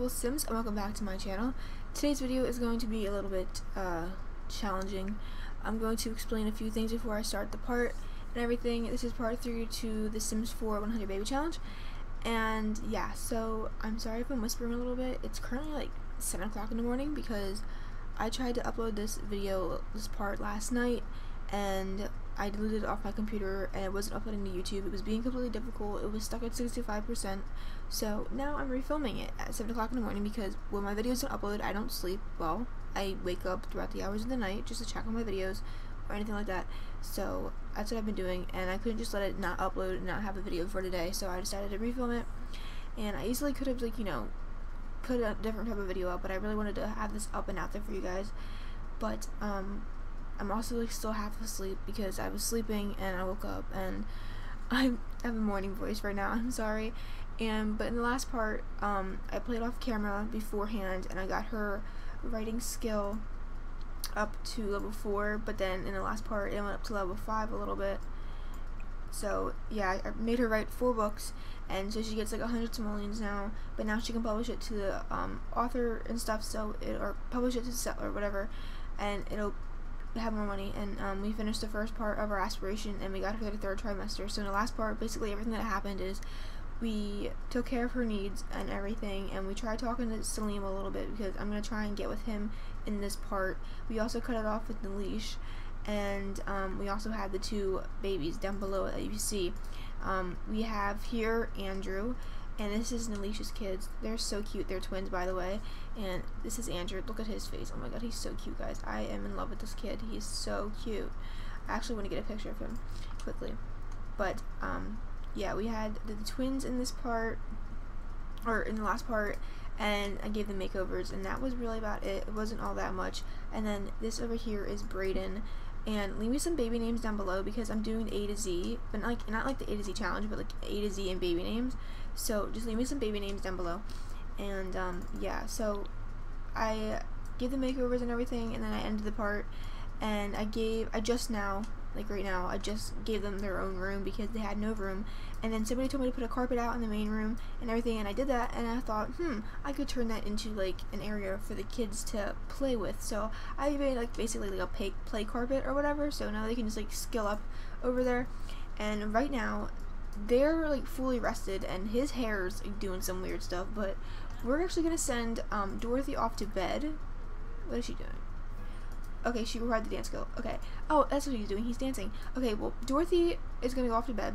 beautiful Sims and welcome back to my channel. Today's video is going to be a little bit uh, challenging. I'm going to explain a few things before I start the part and everything. This is part 3 to the Sims 4 100 Baby Challenge. And yeah, so I'm sorry if I'm whispering a little bit. It's currently like 7 o'clock in the morning because I tried to upload this video, this part last night, and I deleted it off my computer and it wasn't uploading to YouTube. It was being completely difficult. It was stuck at 65%. So now I'm refilming it at 7 o'clock in the morning because when my videos don't upload, I don't sleep well. I wake up throughout the hours of the night just to check on my videos or anything like that. So that's what I've been doing and I couldn't just let it not upload and not have a video for today. So I decided to refilm it. And I easily could have like, you know, put a different type of video up, but I really wanted to have this up and out there for you guys. But um I'm also like still half asleep because I was sleeping and I woke up and I have a morning voice right now. I'm sorry. And but in the last part, um, I played off camera beforehand and I got her writing skill up to level four. But then in the last part, it went up to level five a little bit. So yeah, I made her write four books, and so she gets like a hundred simoleons now. But now she can publish it to the um, author and stuff. So it or publish it to sell or whatever, and it'll have more money and um, we finished the first part of our aspiration and we got her to the third trimester. So in the last part basically everything that happened is we took care of her needs and everything and we tried talking to Salim a little bit because I'm going to try and get with him in this part. We also cut it off with the leash and um, we also had the two babies down below that you see. Um, we have here Andrew and this is Nalisha's kids. They're so cute. They're twins, by the way. And this is Andrew. Look at his face. Oh my god, he's so cute, guys. I am in love with this kid. He's so cute. I actually want to get a picture of him quickly. But, um, yeah, we had the, the twins in this part, or in the last part, and I gave them makeovers, and that was really about it. It wasn't all that much. And then this over here is Brayden, and leave me some baby names down below because I'm doing A to Z, but not like not like the A to Z challenge, but like A to Z and baby names. So just leave me some baby names down below. And um, yeah, so I gave the makeovers and everything, and then I ended the part, and I gave, I just now, like right now, I just gave them their own room because they had no room. And then somebody told me to put a carpet out in the main room and everything, and I did that, and I thought, hmm, I could turn that into like an area for the kids to play with. So I made like basically like a play, play carpet or whatever, so now they can just like skill up over there. And right now, they're like fully rested and his hair's like, doing some weird stuff but we're actually gonna send um, Dorothy off to bed what is she doing okay she required the dance skill. Okay. Oh that's what he's doing. He's dancing. Okay well Dorothy is gonna go off to bed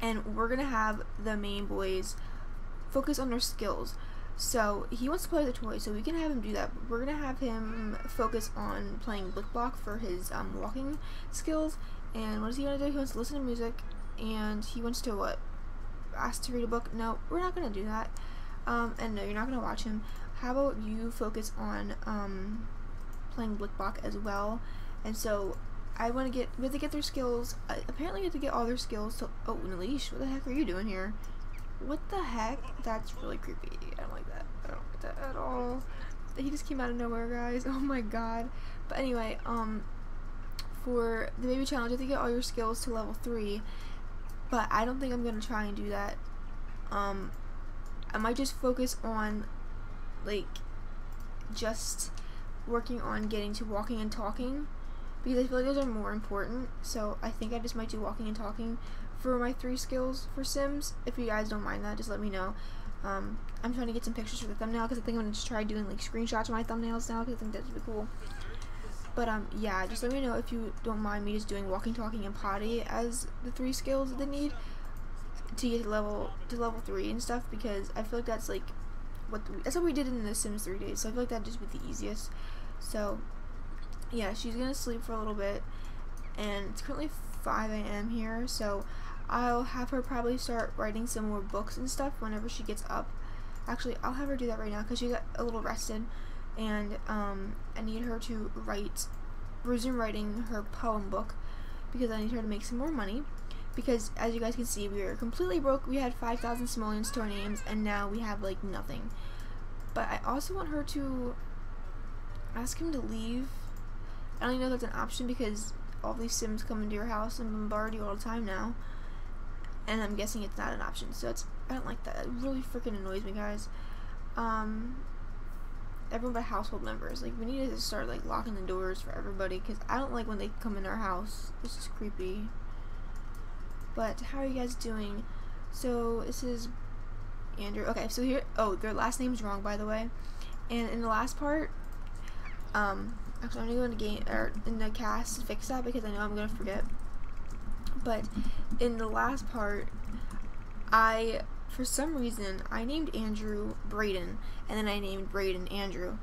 and we're gonna have the main boys focus on their skills. So he wants to play with the toy so we can have him do that. We're gonna have him focus on playing Blick Block for his um, walking skills and what is he gonna do? He wants to listen to music and he wants to what? Ask to read a book? No we're not gonna do that. Um, and no you're not gonna watch him. How about you focus on um, playing Blick Block as well. And so I want to get we have to get their skills. Uh, apparently we have to get all their skills so oh Nalish what the heck are you doing here? What the heck? That's really creepy. I don't like that. I don't like that at all. He just came out of nowhere guys. Oh my god. But anyway um for the baby challenge you have to get all your skills to level 3 but I don't think I'm gonna try and do that. Um, I might just focus on like just working on getting to walking and talking because I feel like those are more important. So I think I just might do walking and talking for my three skills for Sims. If you guys don't mind that, just let me know. Um, I'm trying to get some pictures for the thumbnail because I think I'm gonna try doing like screenshots of my thumbnails now because I think that would be cool. But um, yeah, just let me know if you don't mind me just doing walking, talking, and potty as the three skills that they need to get to level to level three and stuff because I feel like that's like what the, that's what we did in the Sims 3 days. So I feel like that'd just be the easiest. So yeah, she's gonna sleep for a little bit, and it's currently 5 a.m. here. So I'll have her probably start writing some more books and stuff whenever she gets up. Actually, I'll have her do that right now because she got a little rested and um, I need her to write, resume writing her poem book because I need her to make some more money. Because as you guys can see, we are completely broke. We had 5,000 simoleons to our names, and now we have like nothing. But I also want her to ask him to leave. I don't even know if that's an option because all these Sims come into your house and bombard you all the time now. And I'm guessing it's not an option, so it's I don't like that. It really freaking annoys me, guys. um, everyone but household members. Like we need to start like locking the doors for everybody because I don't like when they come in our house. It's just creepy. But how are you guys doing? So this is Andrew. Okay, so here. Oh, their last name's wrong by the way. And in the last part, um, actually I'm gonna go in the game or in the cast to fix that because I know I'm gonna forget. But in the last part, I for some reason I named Andrew Braden and then I named Braden Andrew.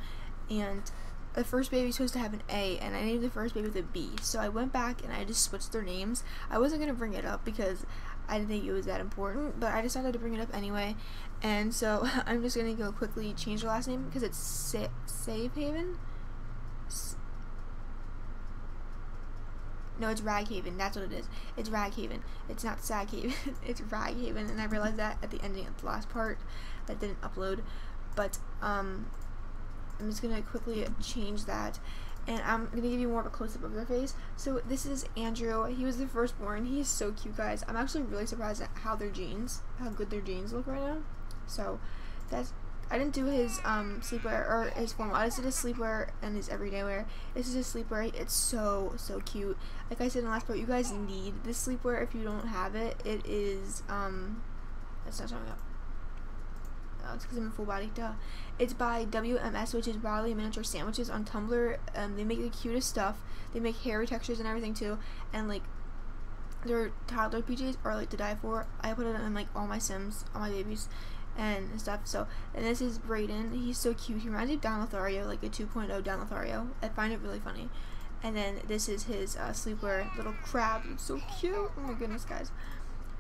And the first baby was supposed to have an A and I named the first baby with a B. So I went back and I just switched their names. I wasn't gonna bring it up because I didn't think it was that important but I decided to bring it up anyway. And so I'm just gonna go quickly change the last name because it's Sa- Save Haven No, it's Raghaven. That's what it is. It's Raghaven. It's not Saghaven. it's Raghaven. And I realized that at the ending of the last part that didn't upload. But um, I'm just going to quickly change that. And I'm going to give you more of a close-up of their face. So this is Andrew. He was the firstborn. He is so cute, guys. I'm actually really surprised at how their genes, how good their genes look right now. So that's I didn't do his um, sleepwear or his formal. I just did his sleepwear and his everyday wear. This is his sleepwear. It's so so cute. Like I said in the last part, you guys need this sleepwear if you don't have it. It is um, it's not showing up. Oh, it's because I'm in full body. Duh. It's by WMS, which is Wildly Miniature Sandwiches on Tumblr. Um, they make the cutest stuff. They make hairy textures and everything too. And like their toddler PJs are like to die for. I put it in like all my Sims, all my babies and stuff. So, and this is Braden. He's so cute. He reminds me of Don Lothario, like a 2.0 Don Lothario. I find it really funny. And then this is his uh, little crab. It's so cute. Oh my goodness, guys.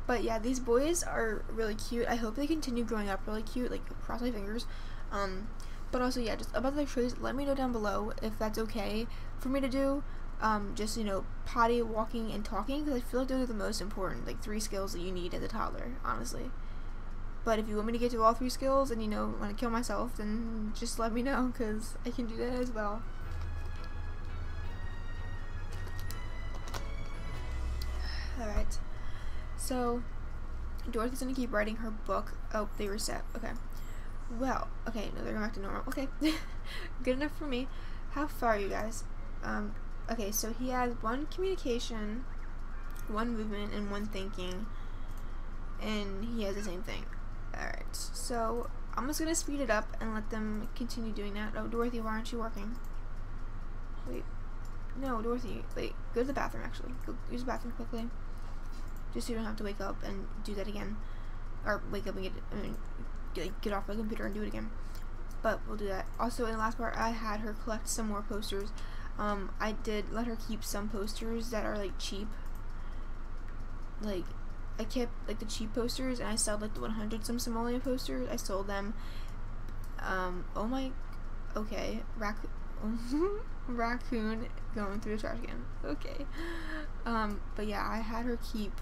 But yeah, these boys are really cute. I hope they continue growing up really cute. Like, cross my fingers. Um, but also, yeah, just about the trays, let me know down below if that's okay for me to do. Um, just, you know, potty, walking, and talking. Because I feel like those are the most important, like, three skills that you need as a toddler, honestly. But if you want me to get to all three skills and you know want to kill myself, then just let me know because I can do that as well. Alright. So, Dorothy's gonna keep writing her book. Oh, they reset. Okay. Well, okay, no, they're going back to normal. Okay. Good enough for me. How far are you guys? Um, okay, so he has one communication, one movement, and one thinking. And he has the same thing. Alright, so I'm just gonna speed it up and let them continue doing that. Oh, Dorothy, why aren't you working? Wait. No, Dorothy, wait, go to the bathroom actually. Go use the bathroom quickly. Just so you don't have to wake up and do that again. Or wake up and get, I mean, get, get off the computer and do it again. But we'll do that. Also, in the last part, I had her collect some more posters. Um, I did let her keep some posters that are like cheap. Like I kept like the cheap posters and I sold like the 100 some simoleon posters. I sold them. Um, oh my, okay, raccoon, raccoon going through the trash can. Okay, um, but yeah, I had her keep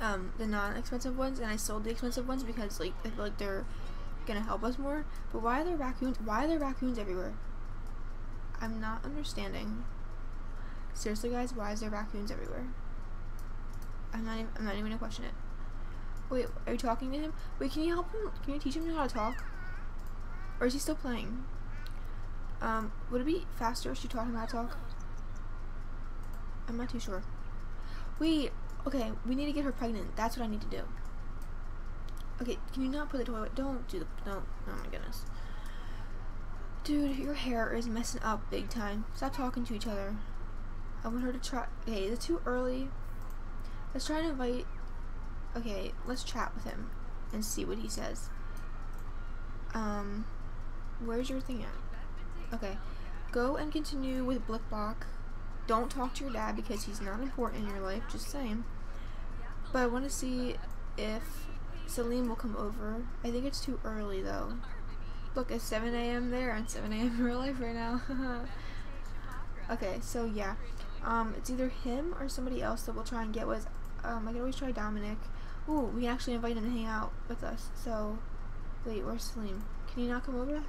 um the non-expensive ones and I sold the expensive ones because like I feel like they're gonna help us more. But why are there raccoons? Why are there raccoons everywhere? I'm not understanding. Seriously, guys, why is there raccoons everywhere? I'm not even, I'm not even gonna question it. Wait, are you talking to him? Wait, can you help him? Can you teach him how to talk? Or is he still playing? Um, would it be faster if you taught him how to talk? I'm not too sure. Wait, okay, we need to get her pregnant. That's what I need to do. Okay, can you not put the toilet? Don't do the, don't, oh my goodness. Dude, your hair is messing up big time. Stop talking to each other. I want her to try, okay, is it too early? Let's try to invite. Okay, let's chat with him and see what he says. Um, where's your thing at? Okay, go and continue with Blickblock. Don't talk to your dad because he's not important in your life. Just saying. But I want to see if Salim will come over. I think it's too early though. Look, it's 7 a.m. there and 7 a.m. in real life right now. okay, so yeah. Um, it's either him or somebody else that we'll try and get with. Um, I can always try Dominic. Ooh, we can actually invite him to hang out with us. So, wait, where's Salim? Can he not come over?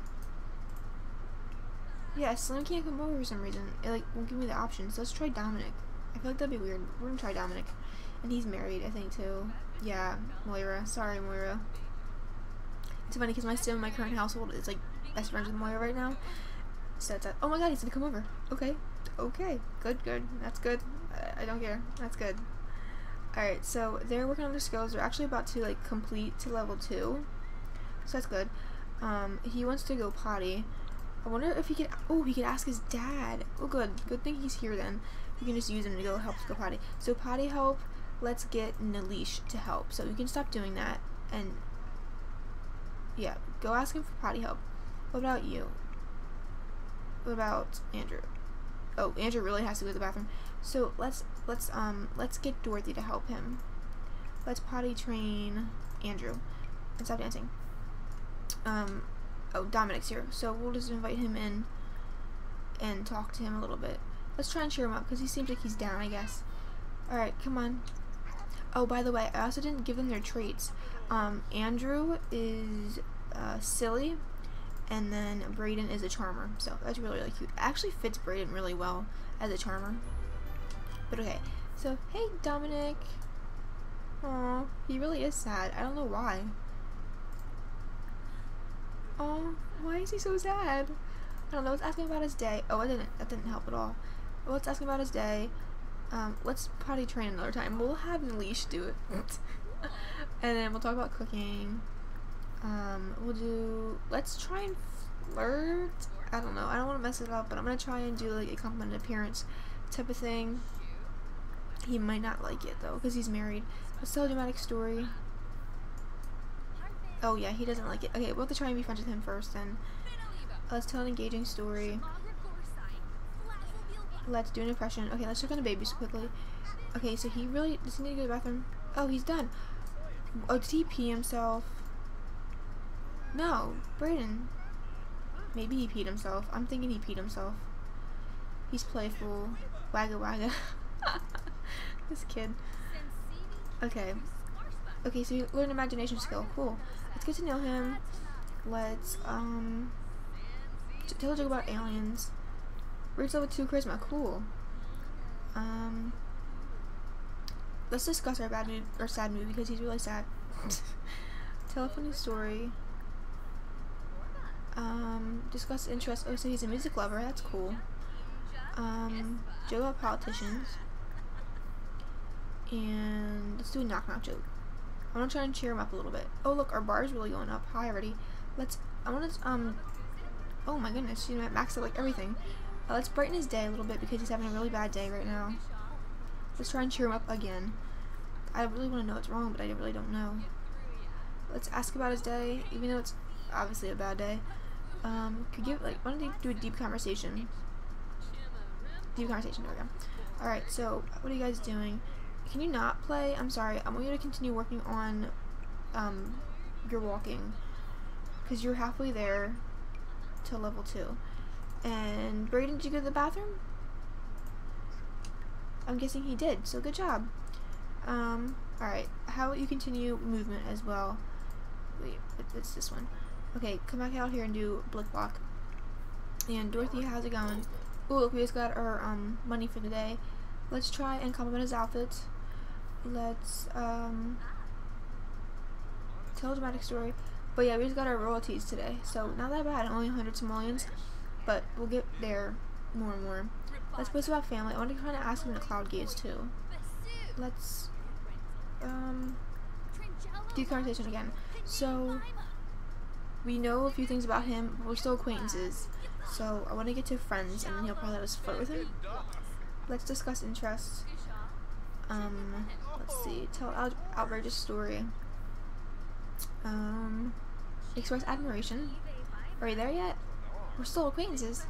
Yeah, Salim can't come over for some reason. It like won't give me the options. So let's try Dominic. I feel like that'd be weird. We're gonna try Dominic, and he's married, I think too. Yeah, Moira. Sorry, Moira. It's funny because my sim in my current household is like best friends with Moira right now. So that's like, oh my god, he's gonna come over. Okay, okay, good, good. That's good. I, I don't care. That's good. Alright, so they're working on their skills. They're actually about to like complete to level 2. So that's good. Um, he wants to go potty. I wonder if he could, oh, he could ask his dad. Oh, good. Good thing he's here then. We can just use him to go help go potty. So potty help, let's get Nalish to help. So you can stop doing that and, yeah, go ask him for potty help. What about you? What about Andrew? Oh, Andrew really has to go to the bathroom. So let's let's um let's get Dorothy to help him. Let's potty train Andrew and stop dancing. Um oh Dominic's here, so we'll just invite him in and talk to him a little bit. Let's try and cheer him up because he seems like he's down, I guess. Alright, come on. Oh, by the way, I also didn't give them their traits. Um, Andrew is uh, silly, and then Brayden is a charmer. So that's really, really cute. Actually fits Brayden really well as a charmer. But okay, so hey Dominic. Aw, he really is sad. I don't know why. Oh, why is he so sad? I don't know. Let's ask him about his day. Oh, that didn't that didn't help at all. Well, let's ask him about his day. Um, let's potty train another time. We'll have Leash do it, and then we'll talk about cooking. Um, we'll do. Let's try and flirt. I don't know. I don't want to mess it up, but I'm gonna try and do like a compliment appearance type of thing. He might not like it though, because he's married. Let's tell a dramatic story. Oh yeah, he doesn't like it. Okay, we'll have to try and be friends with him first then. Uh, let's tell an engaging story. Let's do an impression. Okay, let's check on the babies quickly. Okay, so he really does he need to go to the bathroom? Oh, he's done. Oh, did he pee himself? No, Brayden. Maybe he peed himself. I'm thinking he peed himself. He's playful. Wagga wagga. this kid. Okay. Okay, so you learn imagination skill. Cool. Let's get to know him. Let's, um, tell a joke about aliens. Reach level 2 charisma. Cool. Um, let's discuss our bad mood, or sad mood, because he's really sad. tell a funny story. Um, discuss interest. Oh, so he's a music lover. That's cool. Um, joke about politicians. And let's do a knock knock joke. I want to try and cheer him up a little bit. Oh, look, our bar is really going up. Hi, already. Let's, I want to, um, oh my goodness, you know, max out like everything. Uh, let's brighten his day a little bit because he's having a really bad day right now. Let's try and cheer him up again. I really want to know what's wrong, but I really don't know. Let's ask about his day, even though it's obviously a bad day. Um, could give, like, why don't they do a deep conversation? Deep conversation, there we go. Alright, so, what are you guys doing? Can you not play? I'm sorry. I want you to continue working on um, your walking. Because you're halfway there to level 2. And Brayden, did you go to the bathroom? I'm guessing he did, so good job. Um, alright. How about you continue movement as well? Wait, it's this one. Okay, come back out here and do Blick Block. And Dorothy, how's it going? Oh, look, we just got our um, money for the day. Let's try and compliment his outfit let's um tell a dramatic story. But yeah, we just got our royalties today, so not that bad. Only 100 simoleons, but we'll get there more and more. Let's post about family. I want to kind of ask him the cloud gaze too. Let's um do conversation again. So we know a few things about him, but we're still acquaintances. So I want to get to friends, and then he'll probably let us flirt with him. Let's discuss interests. Um, let's see. Tell out outrageous story. Um, express admiration. Are we there yet? We're still acquaintances.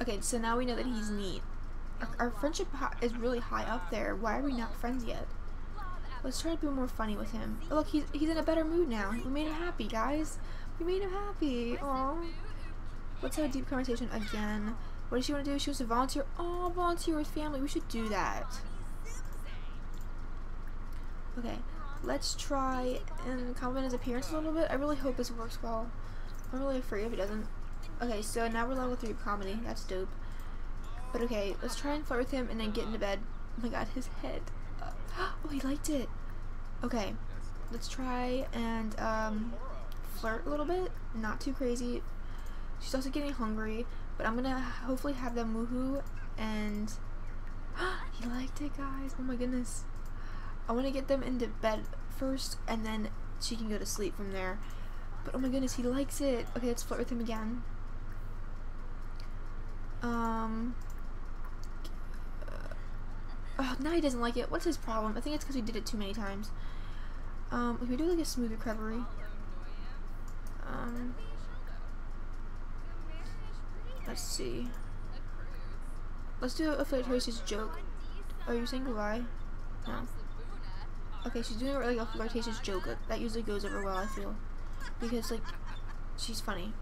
Okay, so now we know that he's neat. Our, our friendship is really high up there. Why are we not friends yet? Let's try to be more funny with him. Oh, look, he's, he's in a better mood now. We made him happy, guys. We made him happy. Aww. Let's have a deep conversation again. What does she want to do? She wants to volunteer. Oh, volunteer with family. We should do that. Okay, let's try and compliment his appearance a little bit. I really hope this works well. I'm really afraid if it doesn't. Okay, so now we're level 3 comedy. That's dope. But okay, let's try and flirt with him and then get into bed. Oh my god, his head. Uh, oh, he liked it. Okay, let's try and um, flirt a little bit, not too crazy. She's also getting hungry, but I'm gonna hopefully have them woohoo and he liked it guys. Oh my goodness. I want to get them into bed first and then she can go to sleep from there. But oh my goodness, he likes it. Okay, let's flirt with him again. Um. Uh, oh, now he doesn't like it. What's his problem? I think it's because we did it too many times. Um, can we do like a smooth recovery? Um. Let's see. Let's do a flirtatious joke. Are you saying goodbye? No. Okay, she's doing like a flirtatious joke. That usually goes over well, I feel. Because, like, she's funny.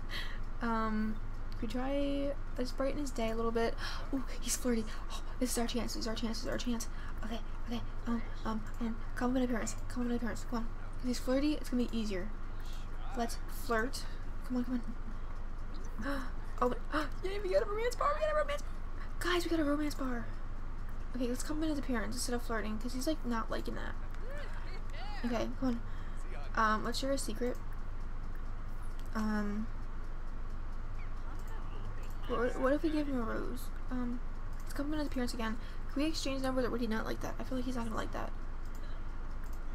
um, we try, let's brighten his day a little bit. Oh, he's flirty. Oh, this is our chance. This is our chance. This is our chance. Okay, okay. Um, um, um, compliment appearance. Compliment appearance. Come on. If he's flirty, it's gonna be easier. Let's flirt. Come on, come on. oh, yeah, we got a romance bar. We got a romance bar. Guys, we got a romance bar. Okay, let's compliment his appearance instead of flirting, because he's, like, not liking that. Okay, come on. Um, share a secret. Um, what, what if we give him a rose? Um, let's compliment his appearance again. Can we exchange numbers, or would he not like that? I feel like he's not gonna like that.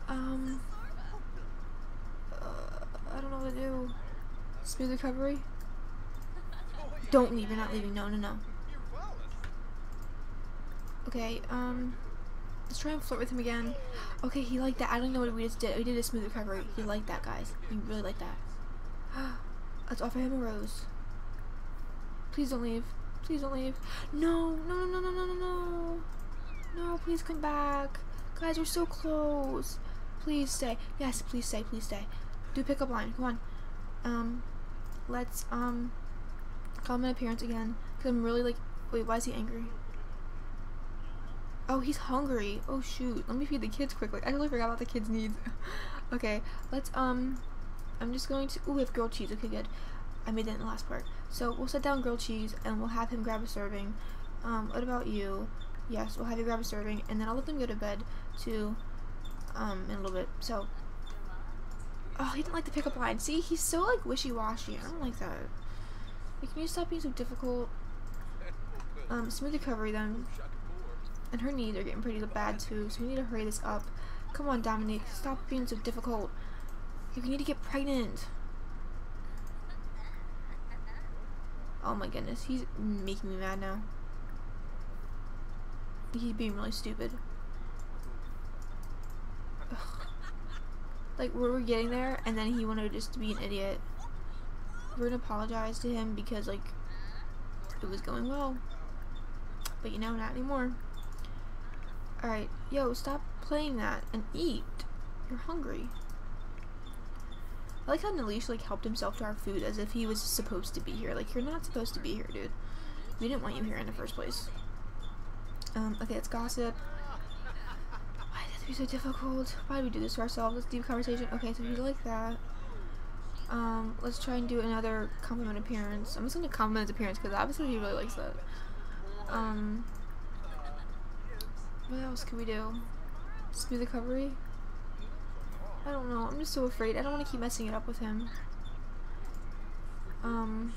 Um, uh, I don't know what to do. Smooth recovery? Don't leave, you're not leaving. No, no, no. Okay, um, let's try and flirt with him again. Okay, he liked that. I don't know what we just did. We did a smooth recovery. He liked that, guys. He really liked that. let's offer him a rose. Please don't leave. Please don't leave. No, no, no, no, no, no, no. No, please come back. Guys, we're so close. Please stay. Yes, please stay. Please stay. Do pick pickup line. Come on. Um, let's, um, call my appearance again. Because I'm really, like, wait, why is he angry? Oh, he's hungry. Oh, shoot. Let me feed the kids quickly. I totally forgot about the kids' needs. okay, let's, um, I'm just going to, ooh, we have grilled cheese. Okay, good. I made that in the last part. So, we'll set down grilled cheese, and we'll have him grab a serving. Um, what about you? Yes, we'll have you grab a serving, and then I'll let them go to bed, too, um, in a little bit. So, oh, he didn't like the pickup line. See, he's so, like, wishy-washy. I don't like that. Like, can you stop being so difficult? Um, smooth recovery, then. And her knees are getting pretty bad too, so we need to hurry this up. Come on, Dominique, stop being so difficult. You need to get pregnant. Oh my goodness, he's making me mad now. He's being really stupid. Ugh. Like, we're getting there, and then he wanted just to be an idiot. We're gonna apologize to him because, like, it was going well. But you know, not anymore. Alright, yo, stop playing that and eat. You're hungry. I like how Nalish like helped himself to our food as if he was supposed to be here. Like you're not supposed to be here, dude. We didn't want you here in the first place. Um, okay, let's gossip. Why did it be so difficult? Why do we do this to ourselves? Let's deep conversation. Okay, so you like that. Um, let's try and do another compliment appearance. I'm just gonna compliment his appearance because obviously he really likes that. Um, what else can we do? Smooth recovery? I don't know. I'm just so afraid. I don't want to keep messing it up with him. Um,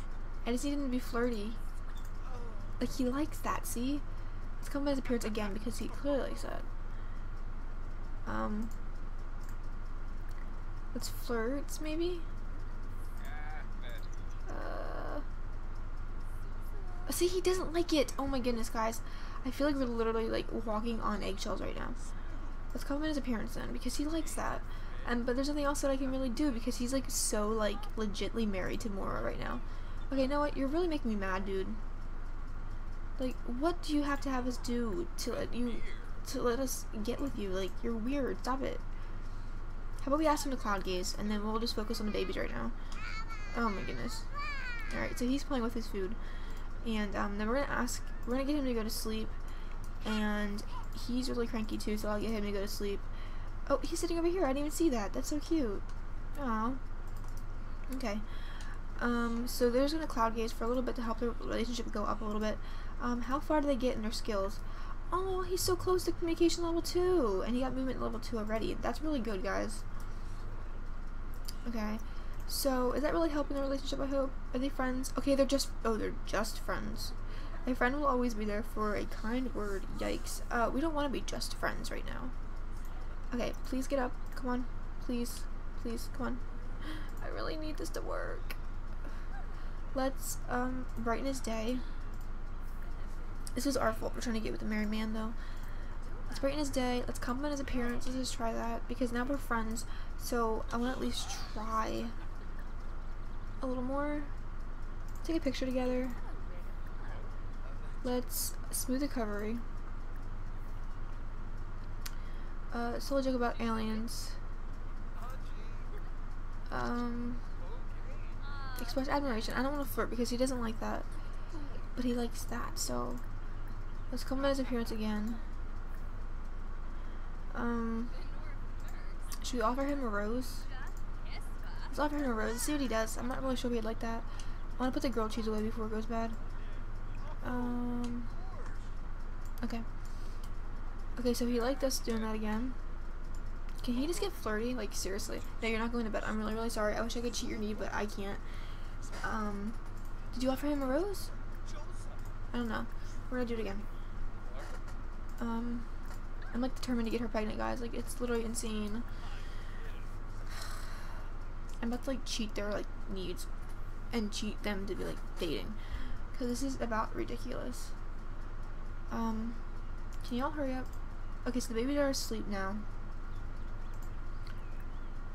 I just need him to be flirty. Like, he likes that, see? Let's come by his appearance again because he clearly likes that. Um, let's flirt, maybe? Uh, see, he doesn't like it. Oh my goodness, guys. I feel like we're literally like walking on eggshells right now. Let's compliment his appearance then because he likes that. And but there's nothing else that I can really do because he's like so like legitly married to Moira right now. Okay, you know what? You're really making me mad, dude. Like, what do you have to have us do to let you to let us get with you? Like, you're weird. Stop it. How about we ask him to cloud gaze and then we'll just focus on the babies right now. Oh my goodness. Alright, so he's playing with his food. And um, then we're gonna ask, we're gonna get him to go to sleep, and he's really cranky too, so I'll get him to go to sleep. Oh, he's sitting over here. I didn't even see that. That's so cute. Aw. Okay. Um, so they're just gonna cloud gaze for a little bit to help their relationship go up a little bit. Um, how far do they get in their skills? Oh, he's so close to communication level 2, and he got movement level 2 already. That's really good, guys. Okay. So, is that really helping the relationship, I hope? Are they friends? Okay, they're just, oh, they're just friends. A friend will always be there for a kind word. Yikes. Uh, we don't want to be just friends right now. Okay, please get up. Come on. Please. Please, come on. I really need this to work. Let's, um, brighten his day. This was our fault for trying to get with the married man, though. Let's brighten his day. Let's compliment his appearance. Let's just try that. Because now we're friends. So, I want to at least try a little more. Take a picture together. Let's smooth the recovery. Uh, solo joke about aliens. Um, express admiration. I don't want to flirt because he doesn't like that, but he likes that. So let's compliment his appearance again. Um, should we offer him a rose? Let's offer him a rose. See what he does. I'm not really sure he'd like that. I want to put the grilled cheese away before it goes bad. Um. Okay. Okay, so he liked us doing that again. Can he just get flirty? Like, seriously. No, you're not going to bed. I'm really, really sorry. I wish I could cheat your need, but I can't. Um, did you offer him a rose? I don't know. We're gonna do it again. Um, I'm like determined to get her pregnant, guys. Like, it's literally insane. I'm about to like cheat their like needs and cheat them to be like dating. Because this is about ridiculous. Um, can y'all hurry up? Okay, so the babies are asleep now.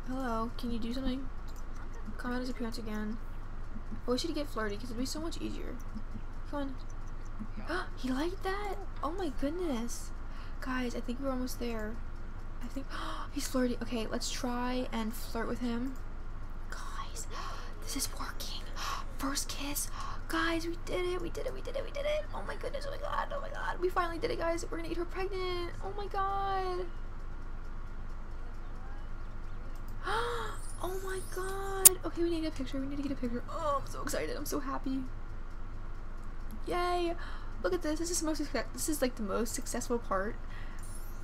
Hello, can you do something? Comment his appearance again. I wish he'd get flirty because it'd be so much easier. Come on. he liked that? Oh my goodness. Guys, I think we're almost there. I think he's flirty. Okay, let's try and flirt with him. Guys, this is working. First kiss. Guys, we did it. We did it. We did it. We did it. Oh my goodness. Oh my god. Oh my god. We finally did it, guys. We're gonna get her pregnant. Oh my god. oh my god. Okay, we need a picture. We need to get a picture. Oh, I'm so excited. I'm so happy. Yay. Look at this. This is most this is like the most successful part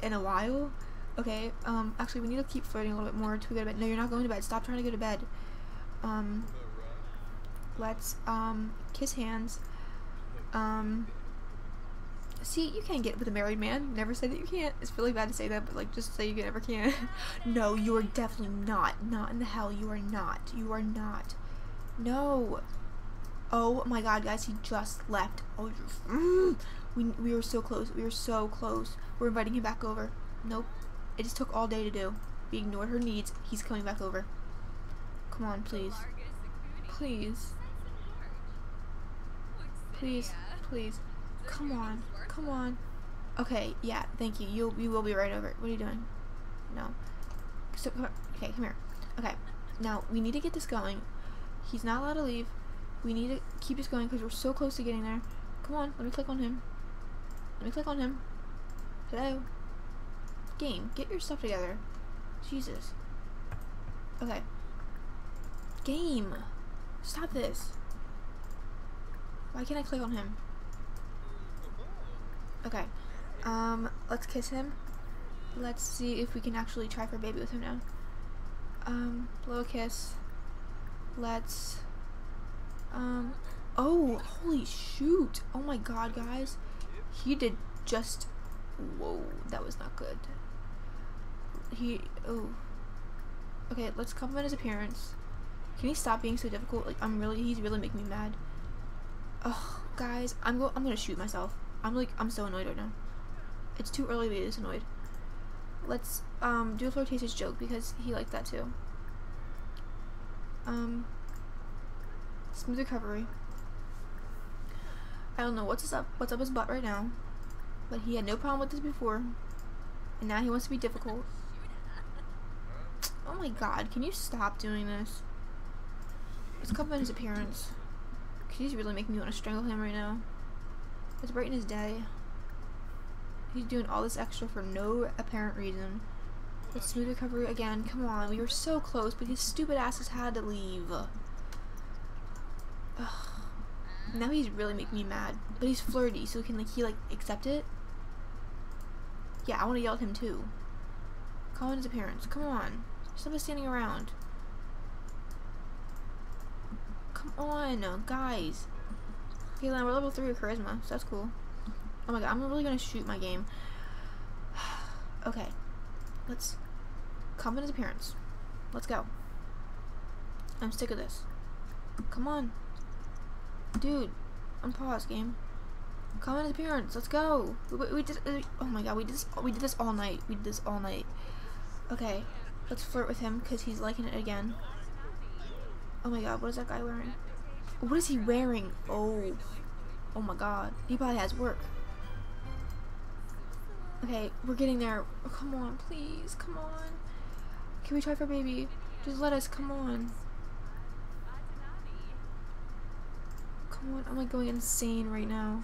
in a while. Okay, um actually we need to keep flirting a little bit more to go to bed. No, you're not going to bed. Stop trying to go to bed. Um let's um kiss hands. Um See, you can't get with a married man. Never say that you can't. It's really bad to say that, but like just say you never can. no, you are definitely not. Not in the hell. You are not. You are not. No. Oh my god, guys, he just left. Oh, mm, we we were so close. We were so close. We're inviting him back over. Nope. It just took all day to do. We ignored her needs. He's coming back over. Come on, please. Please. Please. Please. Come on. Come on. Okay, yeah, thank you. You you will be right over. What are you doing? No. So, come okay, come here. Okay, now we need to get this going. He's not allowed to leave. We need to keep this going because we're so close to getting there. Come on, let me click on him. Let me click on him. Hello? Game, get your stuff together. Jesus. Okay. Game. Stop this. Why can't I click on him? Okay. Um, let's kiss him. Let's see if we can actually try for baby with him now. Um, blow a kiss. Let's, um, oh, holy shoot. Oh my god, guys. He did just, whoa, that was not good. He, oh. Okay, let's compliment his appearance. Can he stop being so difficult? Like, I'm really, he's really making me mad. Oh, guys, I'm go, I'm gonna shoot myself. I'm like, I'm so annoyed right now. It's too early to be this annoyed. Let's um, do a flirtatious joke because he liked that too. Um, smooth recovery. I don't know what's up, what's up his butt right now, but he had no problem with this before, and now he wants to be difficult. Oh my god, can you stop doing this? Let's compliment his appearance. He's really making me want to strangle him right now. It's brighten his day. He's doing all this extra for no apparent reason. Let's smooth recovery again. Come on, we were so close, but his stupid ass asses had to leave. Ugh. Now he's really making me mad. But he's flirty, so can like he like accept it? Yeah, I want to yell at him too. Call in his appearance. Come on. Stop standing around. Come on, guys. Okay, then we're level 3 of charisma, so that's cool. Oh my god, I'm really gonna shoot my game. okay. Let's... Confidence appearance. Let's go. I'm sick of this. Come on. Dude. Unpause, game. Confidence appearance. Let's go. We, we, we did... Uh, oh my god, we did this... We did this all night. We did this all night. Okay. Let's flirt with him, because he's liking it again. Oh my god, what is that guy wearing? What is he wearing? Oh. Oh my god. He probably has work. Okay, we're getting there. Oh, come on, please. Come on. Can we try for baby? Just let us. Come on. Come on. I'm like going insane right now.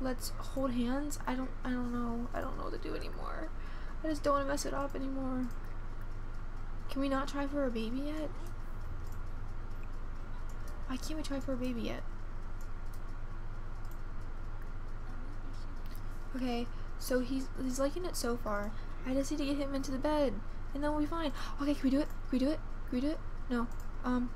Let's hold hands. I don't I don't know. I don't know what to do anymore. I just don't want to mess it up anymore. Can we not try for a baby yet? Why can't we try for a baby yet? Okay, so he's he's liking it so far. I just need to get him into the bed, and then we'll be fine. Okay, can we do it? Can we do it? Can we do it? No. Um,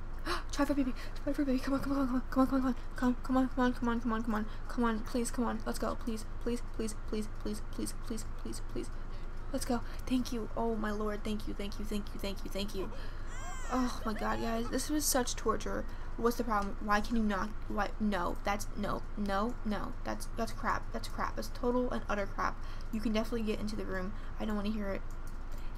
try for baby. Try for baby. Come on, come on, come on, come on, come on, come, on, come on, come on, come on, come on, come on, come on, please, come on. Let's go, please, please, please, please, please, please, please, please, please. Let's go. Thank you. Oh my lord. Thank you. Thank you. Thank you. Thank you. Thank you. Oh my god, guys. This was such torture. What's the problem? Why can you not? Why? No. That's no. No. No. That's that's crap. That's crap. That's total and utter crap. You can definitely get into the room. I don't want to hear it.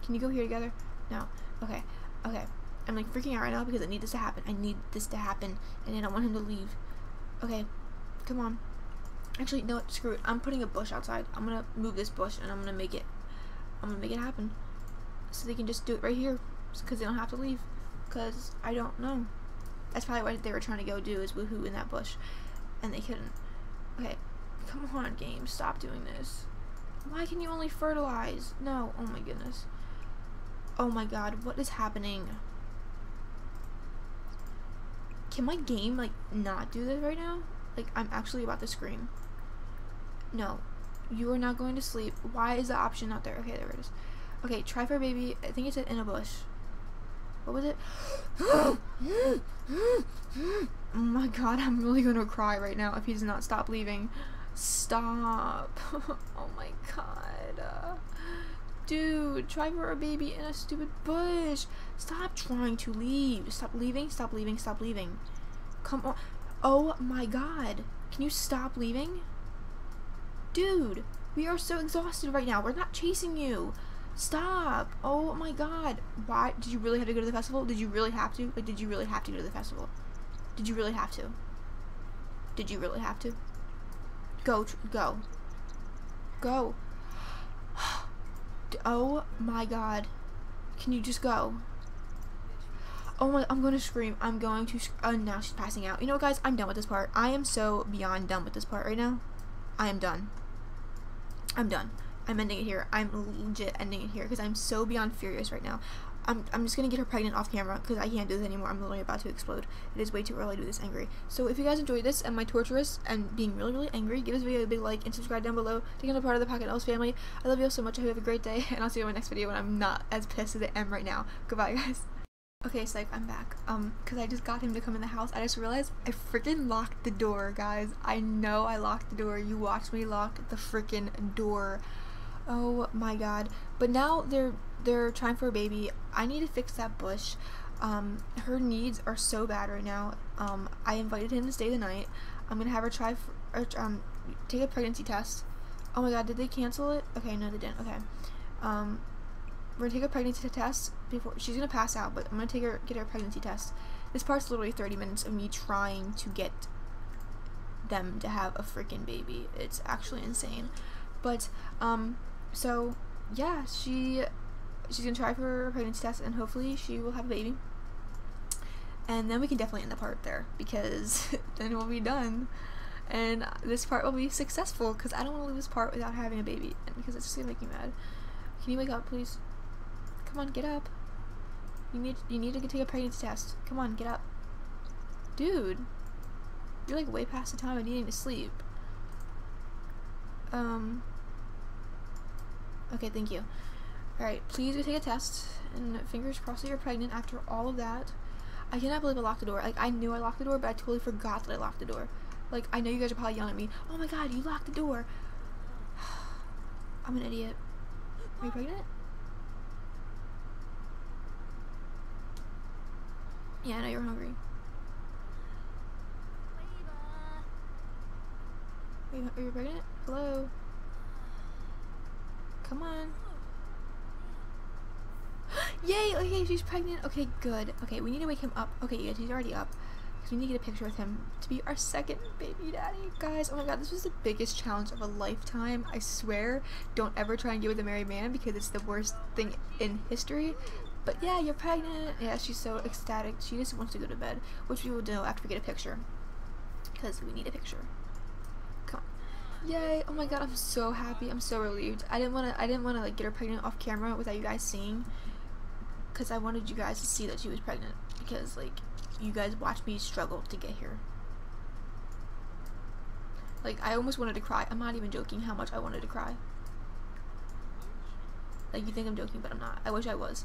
Can you go here together? No. Okay. Okay. I'm like freaking out right now because I need this to happen. I need this to happen, and I don't want him to leave. Okay. Come on. Actually, no. Screw it. I'm putting a bush outside. I'm gonna move this bush and I'm gonna make it I'm gonna make it happen. So they can just do it right here. Because they don't have to leave. Because I don't know. That's probably what they were trying to go do is woohoo in that bush. And they couldn't. Okay. Come on, game. Stop doing this. Why can you only fertilize? No. Oh my goodness. Oh my god. What is happening? Can my game, like, not do this right now? Like, I'm actually about to scream. No. You are not going to sleep. Why is the option not there? Okay, there it is. Okay, try for baby. I think it said in a bush. What was it? oh my god, I'm really gonna cry right now if he does not stop leaving. Stop. oh my god. Uh, dude, try for a baby in a stupid bush. Stop trying to leave. Stop leaving, stop leaving, stop leaving. Come on. Oh my god. Can you stop leaving? Dude, we are so exhausted right now. We're not chasing you. Stop. Oh my god. Why? Did you really have to go to the festival? Did you really have to? Like, did you really have to go to the festival? Did you really have to? Did you really have to? Go. Go. Go. oh my god. Can you just go? Oh my, I'm going to scream. I'm going to, oh, now she's passing out. You know what, guys? I'm done with this part. I am so beyond done with this part right now. I am done. I'm done. I'm ending it here. I'm legit ending it here because I'm so beyond furious right now. I'm, I'm just gonna get her pregnant off camera because I can't do this anymore. I'm literally about to explode. It is way too early to do this angry. So if you guys enjoyed this and my torturous and being really, really angry, give this video a big like and subscribe down below to become a part of the Pocket Elves family. I love you all so much. I hope you have a great day and I'll see you in my next video when I'm not as pissed as I am right now. Goodbye, guys. Okay, Psych, I'm back. Um, because I just got him to come in the house. I just realized I freaking locked the door, guys. I know I locked the door. You watched me lock the freaking door. Oh my god. But now they're they're trying for a baby. I need to fix that bush. Um, her needs are so bad right now. Um, I invited him to stay the night. I'm gonna have her try for, or, um, take a pregnancy test. Oh my god, did they cancel it? Okay, no they didn't. Okay. Um, we're gonna take a pregnancy test before she's gonna pass out, but I'm gonna take her get her pregnancy test. This part's literally 30 minutes of me trying to get them to have a freaking baby. It's actually insane. But um so yeah, she she's gonna try for a pregnancy test and hopefully she will have a baby. And then we can definitely end the part there because then we'll be done. And this part will be successful because I don't want to leave this part without having a baby because it's just gonna make me mad. Can you wake up, please? Come on, get up. You need you need to take a pregnancy test. Come on, get up. Dude. You're like way past the time of needing to sleep. Um Okay, thank you. Alright, please go take a test and fingers crossed that you're pregnant after all of that. I cannot believe I locked the door. Like, I knew I locked the door, but I totally forgot that I locked the door. Like, I know you guys are probably yelling at me. Oh my god, you locked the door. I'm an idiot. Are you pregnant? Yeah, I know you're hungry. Are you, are you pregnant? Hello? Come on. Yay! Okay, she's pregnant. Okay, good. Okay, we need to wake him up. Okay, yeah, he's already up. Because we need to get a picture with him to be our second baby daddy. Guys, oh my god, this was the biggest challenge of a lifetime. I swear, don't ever try and get with a married man because it's the worst thing in history. But yeah, you're pregnant. Yeah, she's so ecstatic. She just wants to go to bed, which we will do after we get a picture. Because we need a picture. Come on. Yay! Oh my god, I'm so happy. I'm so relieved. I didn't want to I didn't want to like get her pregnant off camera without you guys seeing cuz I wanted you guys to see that she was pregnant because like you guys watched me struggle to get here. Like I almost wanted to cry. I'm not even joking how much I wanted to cry. Like you think I'm joking, but I'm not. I wish I was.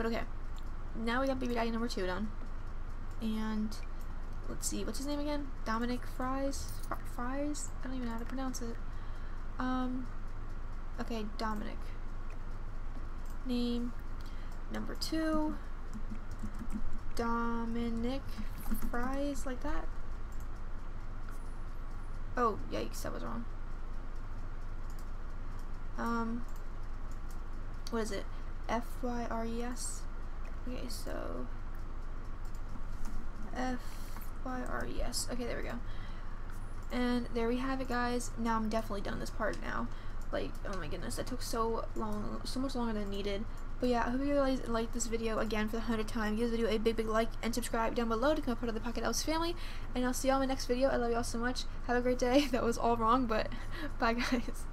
But okay. Now we got baby daddy number two done. And let's see, what's his name again? Dominic Fries? Fries? I don't even know how to pronounce it. Um, okay, Dominic. Name number two. Dominic Fries, like that. Oh, yikes, that was wrong. Um, what is it? F Y R E S. Okay, so F Y R E S. Okay, there we go. And there we have it, guys. Now I'm definitely done this part now. Like, oh my goodness, that took so long, so much longer than needed. But yeah, I hope you guys like this video again for the hundredth time. Give this video a big, big like and subscribe down below to become part of the Pocket Elves family. And I'll see y'all in my next video. I love y'all so much. Have a great day. That was all wrong, but bye, guys.